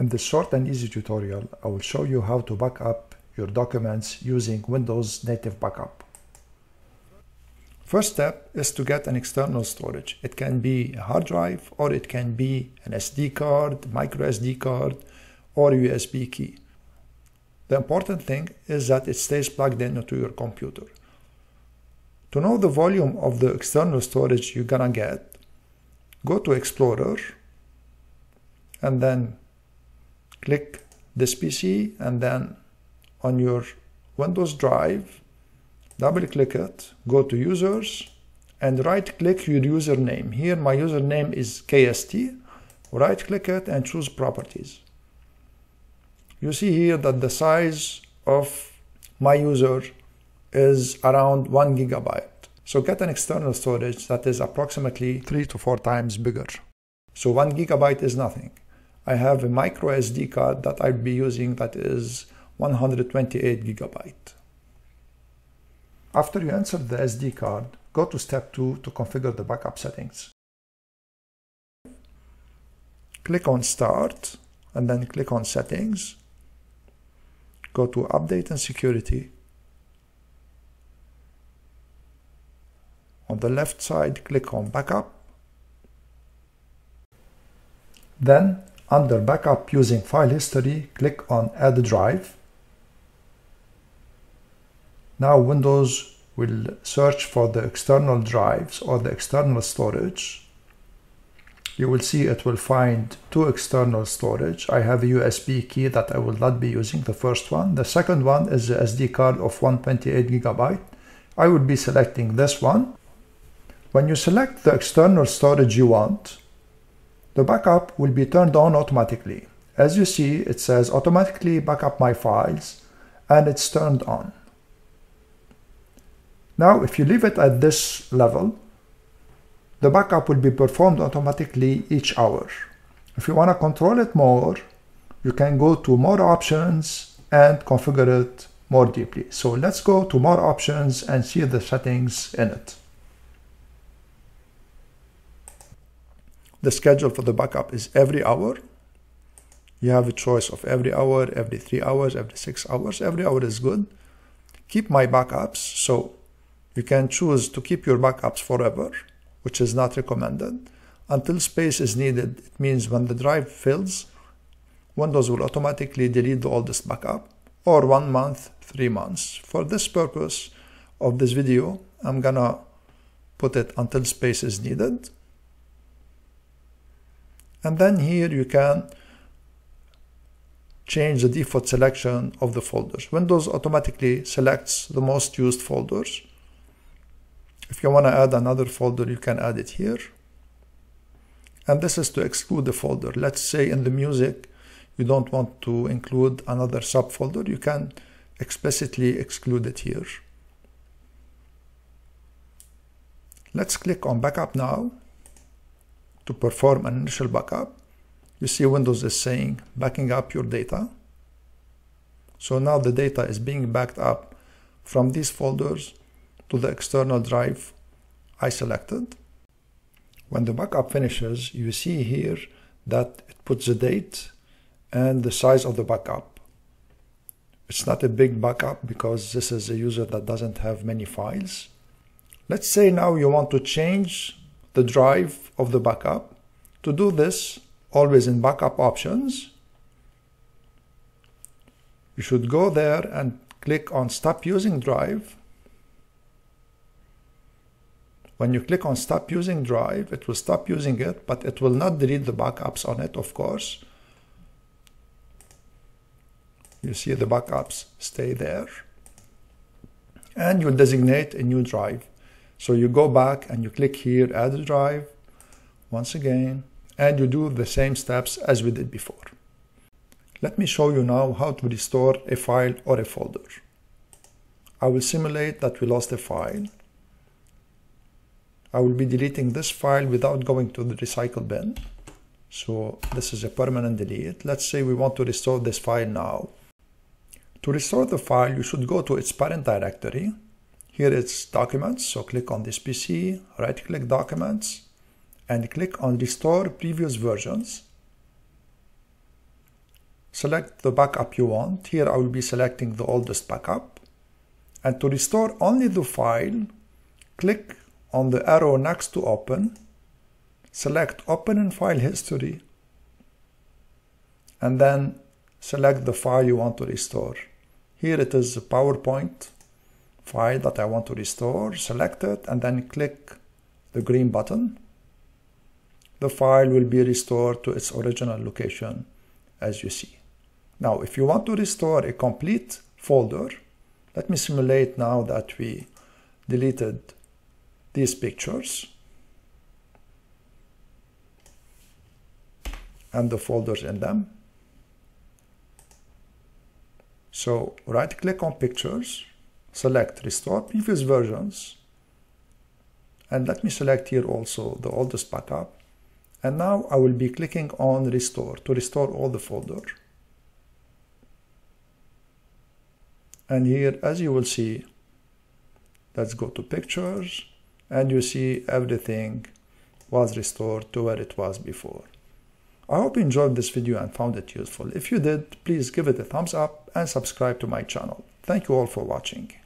In this short and easy tutorial, I will show you how to back up your documents using Windows Native Backup. First step is to get an external storage. It can be a hard drive or it can be an SD card, micro SD card, or USB key. The important thing is that it stays plugged in into your computer. To know the volume of the external storage you're gonna get, go to Explorer and then click this PC and then on your Windows drive double click it go to users and right click your username. Here my username is KST right click it and choose properties. You see here that the size of my user is around one gigabyte. So get an external storage that is approximately three to four times bigger. So one gigabyte is nothing I have a micro SD card that I'll be using that is 128 gigabyte. After you insert the SD card, go to step 2 to configure the backup settings. Click on Start and then click on Settings. Go to Update and Security. On the left side, click on Backup. Then under Backup using File History, click on Add Drive. Now Windows will search for the external drives or the external storage. You will see it will find two external storage. I have a USB key that I will not be using, the first one. The second one is the SD card of 128 gigabyte. I will be selecting this one. When you select the external storage you want, the backup will be turned on automatically. As you see, it says automatically backup my files and it's turned on. Now, if you leave it at this level, the backup will be performed automatically each hour. If you want to control it more, you can go to more options and configure it more deeply. So let's go to more options and see the settings in it. The schedule for the backup is every hour. You have a choice of every hour, every three hours, every six hours. Every hour is good. Keep my backups. So you can choose to keep your backups forever, which is not recommended. Until space is needed, it means when the drive fills, Windows will automatically delete the oldest backup, or one month, three months. For this purpose of this video, I'm gonna put it until space is needed. And then here you can change the default selection of the folders. Windows automatically selects the most used folders. If you want to add another folder, you can add it here. And this is to exclude the folder. Let's say in the music, you don't want to include another subfolder. You can explicitly exclude it here. Let's click on Backup now to perform an initial backup. You see Windows is saying backing up your data. So now the data is being backed up from these folders to the external drive I selected. When the backup finishes, you see here that it puts the date and the size of the backup. It's not a big backup because this is a user that doesn't have many files. Let's say now you want to change the drive of the backup. To do this, always in backup options, you should go there and click on stop using drive when you click on stop using drive, it will stop using it, but it will not delete the backups on it, of course. You see the backups stay there. And you designate a new drive. So you go back and you click here, add a drive, once again, and you do the same steps as we did before. Let me show you now how to restore a file or a folder. I will simulate that we lost a file I will be deleting this file without going to the recycle bin. So this is a permanent delete. Let's say we want to restore this file now. To restore the file, you should go to its parent directory. Here it's documents, so click on this PC, right click documents, and click on restore previous versions. select the backup you want. Here I will be selecting the oldest backup. And to restore only the file, click on the arrow next to open, select open in file history, and then select the file you want to restore. Here it is a PowerPoint file that I want to restore, select it, and then click the green button. The file will be restored to its original location as you see. Now, if you want to restore a complete folder, let me simulate now that we deleted these pictures and the folders in them. So right click on pictures, select restore previous versions, and let me select here also the oldest backup. And now I will be clicking on restore to restore all the folder. And here, as you will see, let's go to pictures and you see everything was restored to where it was before. I hope you enjoyed this video and found it useful. If you did, please give it a thumbs up and subscribe to my channel. Thank you all for watching.